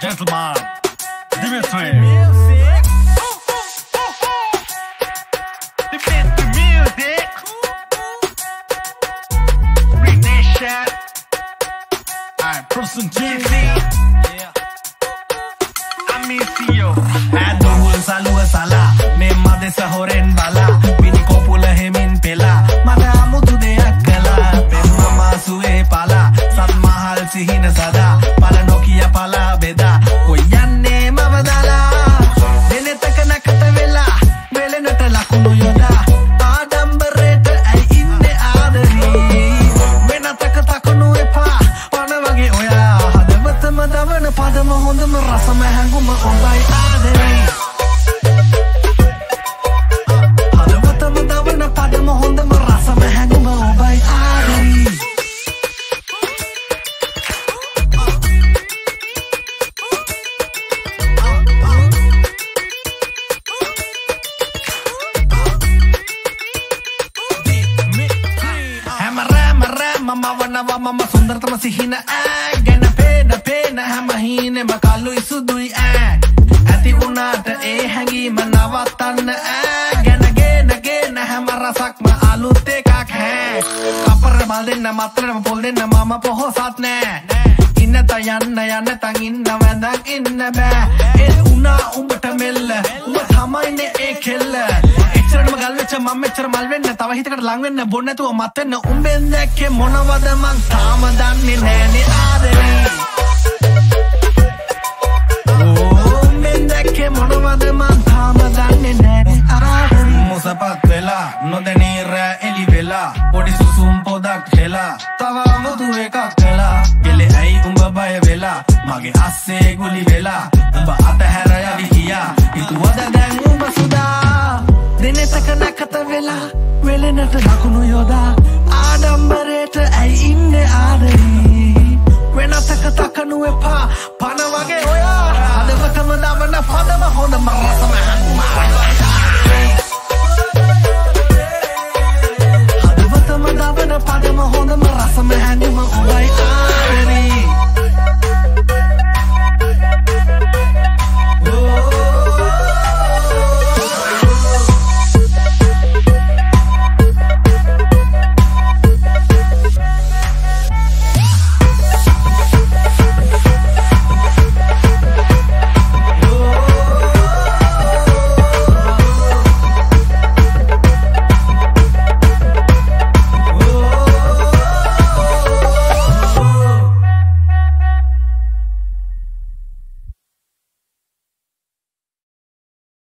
and gentlemen, Dimitri. Music. Dimitri Music. Renation. I'm Person Yeah. I miss you. And the woods, I lose a lot. Me mother's a රෑම මවනවා මම සුන්දරතම සිහින ඈ. ගැන පේන පේන හැම හීනෙම කළුයි සුදුයි ඈ. ඇති වුණාට ඒ හැඟීම නවත්තන්න ඈ. ගැන ගෙන ගෙන හැම රසක්ම අලුත් එකක් හැ කපර මල් දෙන්න මත්තරම පොල් දෙන්න මම පොහොසත් නෑ. ඉන්න ත යන්න යන්න තන් ඉන්න වැඳන් ඉන්න බෑ. ඒ උනා උඹට මෙල්ල උඹ තමයිනේ ඒ කෙල්ල. එච්චරටම ගල් වෙච්ච මම මෙච්චර මල් වෙන්න තව හිතකට ලං වෙන්න බොන්න නැතුව මත් වෙන්න උඹෙන් දැක්කේ මොනවද මං තාම දන්නේ නෑනේ ආදරේ. ඕ උඹෙන් දැක්කේ මොනවද මං තාම දන්නේ නෑනේ ආදරේ. මොසපත් වෙලා නොදැනී රෑ එලි වෙලා පොඩි සුසුම් පොදක් හෙලා තව අමුතු එකක් කළා. ගෙලෙ ඇයි උඹ බය වෙලා? මගේ අස්සේ ගුලි වෙලා උඹ අතහැර යවි කියා හිතුවද දැන් උඹ සුදා මතක නැකත වෙලා වෙලෙනට දකුණු යොදා ආඩම්බරයට ඇයි ඉන්න ආදරී? වෙනසක තකනු එපා පන වගේ ඔයා. හදවතම දමන පදම හොඳ මරසම හදවතම දවන පදම හොඳම රසම හැඳුම ඔබයි